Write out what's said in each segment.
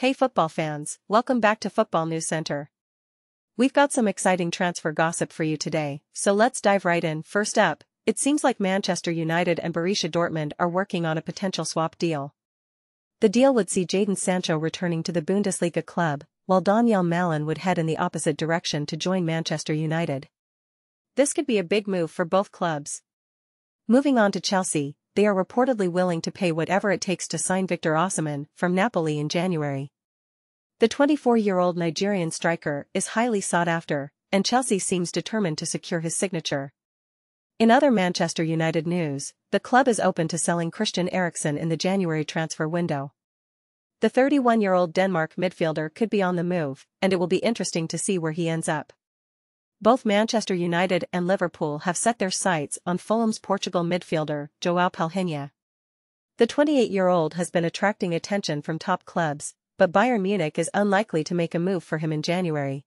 Hey football fans, welcome back to Football News Center. We've got some exciting transfer gossip for you today, so let's dive right in. First up, it seems like Manchester United and Borussia Dortmund are working on a potential swap deal. The deal would see Jadon Sancho returning to the Bundesliga club, while Donyell Malen would head in the opposite direction to join Manchester United. This could be a big move for both clubs. Moving on to Chelsea, they are reportedly willing to pay whatever it takes to sign Victor Osimhen from Napoli in January. The 24-year-old Nigerian striker is highly sought after, and Chelsea seems determined to secure his signature. In other Manchester United news, the club is open to selling Christian Eriksen in the January transfer window. The 31-year-old Denmark midfielder could be on the move, and it will be interesting to see where he ends up. Both Manchester United and Liverpool have set their sights on Fulham's Portugal midfielder, Joao Palhinha. The 28-year-old has been attracting attention from top clubs, but Bayern Munich is unlikely to make a move for him in January.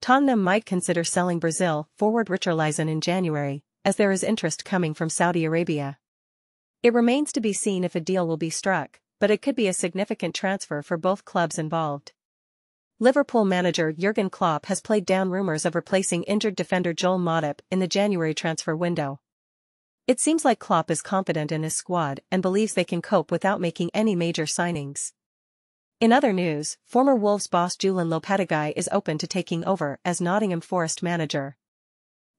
Tottenham might consider selling Brazil forward Richarlison in January, as there is interest coming from Saudi Arabia. It remains to be seen if a deal will be struck, but it could be a significant transfer for both clubs involved. Liverpool manager Jurgen Klopp has played down rumors of replacing injured defender Joel Matip in the January transfer window. It seems like Klopp is confident in his squad and believes they can cope without making any major signings. In other news, former Wolves boss Julen Lopetegui is open to taking over as Nottingham Forest manager.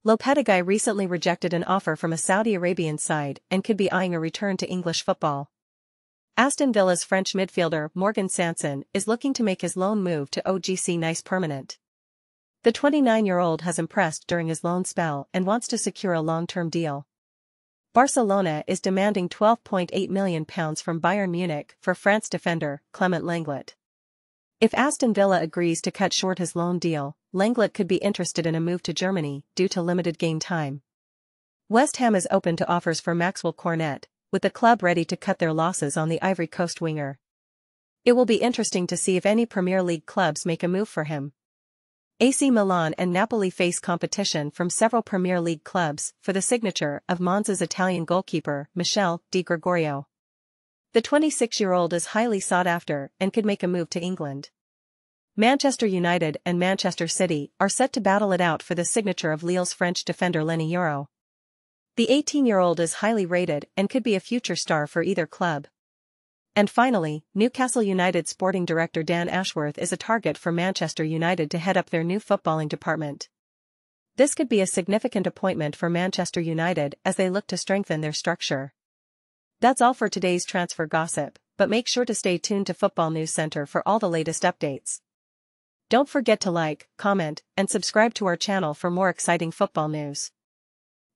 Lopetegui recently rejected an offer from a Saudi Arabian side and could be eyeing a return to English football. Aston Villa's French midfielder Morgan Sanson is looking to make his loan move to OGC Nice permanent. The 29-year-old has impressed during his loan spell and wants to secure a long-term deal. Barcelona is demanding £12.8 million from Bayern Munich for France defender Clement Lenglet. If Aston Villa agrees to cut short his loan deal, Lenglet could be interested in a move to Germany due to limited game time. West Ham is open to offers for Maxwel Cornet, with the club ready to cut their losses on the Ivory Coast winger. It will be interesting to see if any Premier League clubs make a move for him. AC Milan and Napoli face competition from several Premier League clubs for the signature of Monza's Italian goalkeeper Michele Di Gregorio. The 26-year-old is highly sought after and could make a move to England. Manchester United and Manchester City are set to battle it out for the signature of Lille's French defender Leny Yoro. The 18-year-old is highly rated and could be a future star for either club. And finally, Newcastle United sporting director Dan Ashworth is a target for Manchester United to head up their new footballing department. This could be a significant appointment for Manchester United as they look to strengthen their structure. That's all for today's transfer gossip, but make sure to stay tuned to Football News Center for all the latest updates. Don't forget to like, comment, and subscribe to our channel for more exciting football news.